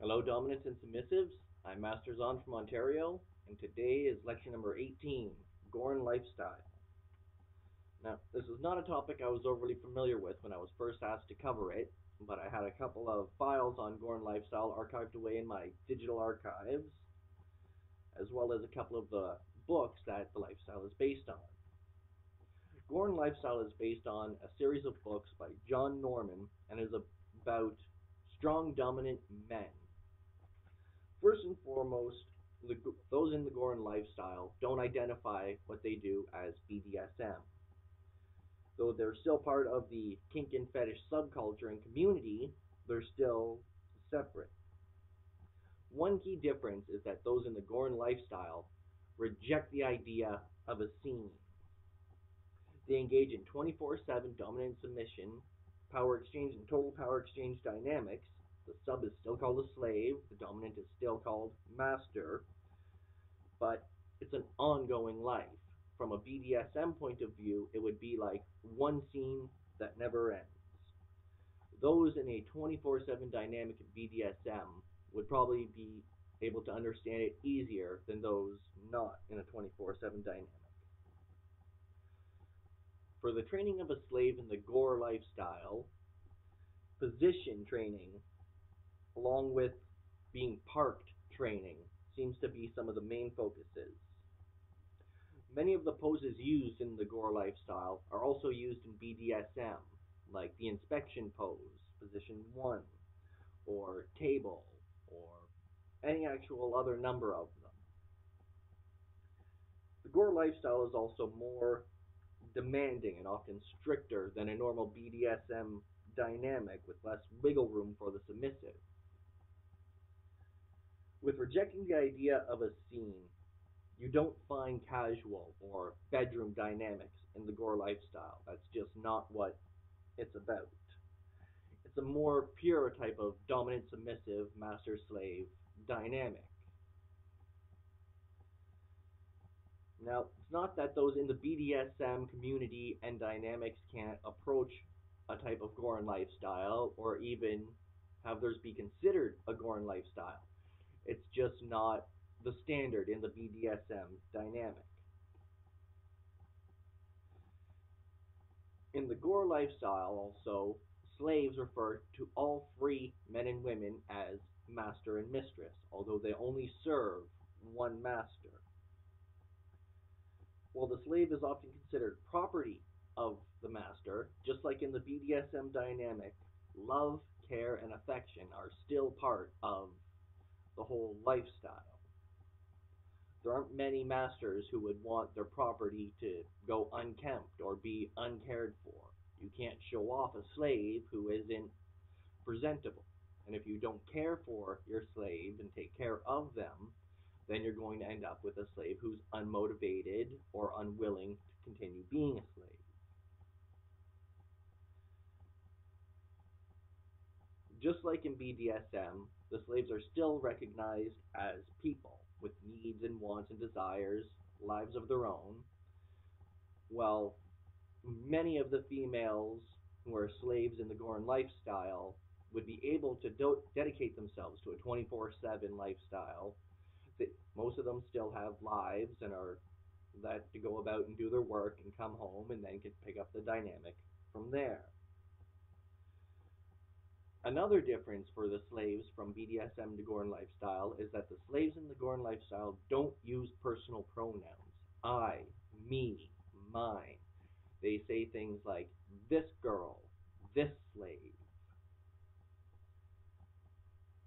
Hello, dominants and submissives. I'm Master Zahn from Ontario, and today is lecture number 18 Gorean Lifestyle. Now, this is not a topic I was overly familiar with when I was first asked to cover it, but I had a couple of files on Gorean Lifestyle archived away in my digital archives, as well as a couple of the books that the lifestyle is based on. Gorean Lifestyle is based on a series of books by John Norman and is about strong, dominant men. First and foremost, the, those in the Gorean lifestyle don't identify what they do as BDSM. Though they're still part of the kink and fetish subculture and community, they're still separate. One key difference is that those in the Gorean lifestyle reject the idea of a scene. They engage in 24 7 dominant submission, power exchange, and total power exchange dynamics the sub is still called a slave, the dominant is still called master, but it's an ongoing life. From a BDSM point of view, it would be like one scene that never ends. Those in a 24 7 dynamic BDSM would probably be able to understand it easier than those not in a 24 7 dynamic. For the training of a slave in the Gore lifestyle, position training along with being parked training seems to be some of the main focuses. Many of the poses used in the Gore lifestyle are also used in BDSM, like the inspection pose, position 1, or table, or any actual other number of them. The Gore lifestyle is also more demanding and often stricter than a normal BDSM dynamic with less wiggle room for the submissive. With rejecting the idea of a scene, you don't find casual or bedroom dynamics in the Gore lifestyle. That's just not what it's about. It's a more pure type of dominant submissive master slave dynamic. Now, it's not that those in the BDSM community and dynamics can't approach a type of Gorean lifestyle or even have theirs be considered a Gorean lifestyle. It's just not the standard in the BDSM dynamic. In the Gore lifestyle, also, slaves refer to all free men and women as master and mistress, although they only serve one master. While the slave is often considered property of the master, just like in the BDSM dynamic, love, care, and affection are still part of the whole lifestyle. There aren't many masters who would want their property to go unkempt or be uncared for. You can't show off a slave who isn't presentable. And if you don't care for your slave and take care of them, then you're going to end up with a slave who's unmotivated or unwilling to continue being a slave. Just like in BDSM, the slaves are still recognized as people with needs and wants and desires, lives of their own, while many of the females who are slaves in the Gorean lifestyle would be able to do- dedicate themselves to a 24 7 lifestyle. Most of them still have lives and are let to go about and do their work and come home and then can pick up the dynamic from there. Another difference for the slaves from BDSM to Gorean lifestyle is that the slaves in the Gorean lifestyle don't use personal pronouns. I, me, mine. They say things like this girl, this slave.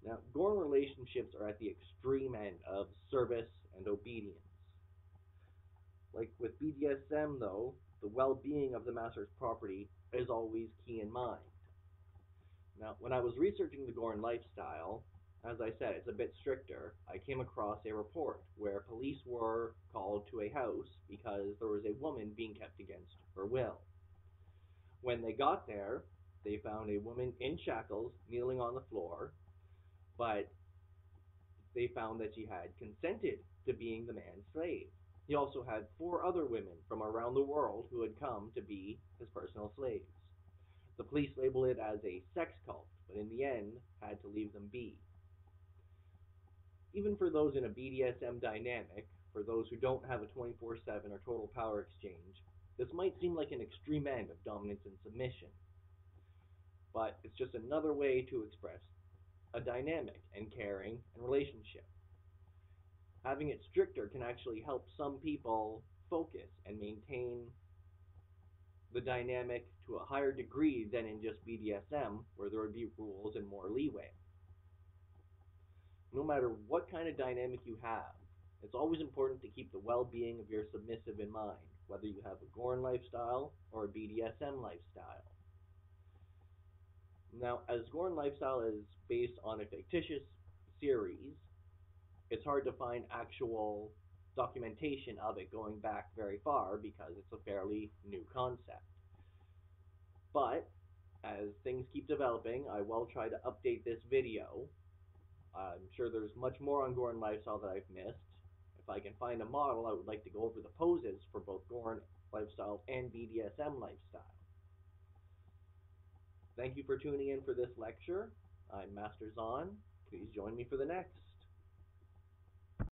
Now, Gorean relationships are at the extreme end of service and obedience. Like with BDSM, though, the well being of the master's property is always key in mind. Now, when I was researching the Gorean lifestyle, as I said, it's a bit stricter. I came across a report where police were called to a house because there was a woman being kept against her will. When they got there, they found a woman in shackles kneeling on the floor, but they found that she had consented to being the man's slave. He also had four other women from around the world who had come to be his personal slaves. Police labeled it as a sex cult, but in the end had to leave them be. even for those in a BDSM dynamic, for those who don't have a 24 7 or total power exchange, this might seem like an extreme end of dominance and submission. But it's just another way to express a dynamic and caring and relationship. Having it stricter can actually help some people focus and maintain the dynamic to a higher degree than in just BDSM, where there would be rules and more leeway. No matter what kind of dynamic you have, it's always important to keep the well being of your submissive in mind, whether you have a Gorean lifestyle or a BDSM lifestyle. Now, as Gorean Lifestyle is based on a fictitious series, it's hard to find actual documentation of it going back very far because it's a fairly new concept. But as things keep developing, I will try to update this video. I'm sure there's much more on Gorean Lifestyle that I've missed. If I can find a model, I would like to go over the poses for both Gorean Lifestyle and BDSM Lifestyle. Thank you for tuning in for this lecture. I'm Master Zahn. Please join me for the next.